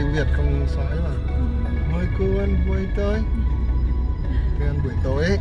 tiếng Việt không sói mà. Ừ. Mời cô ăn vui tới Tôi ăn buổi tối. ấy.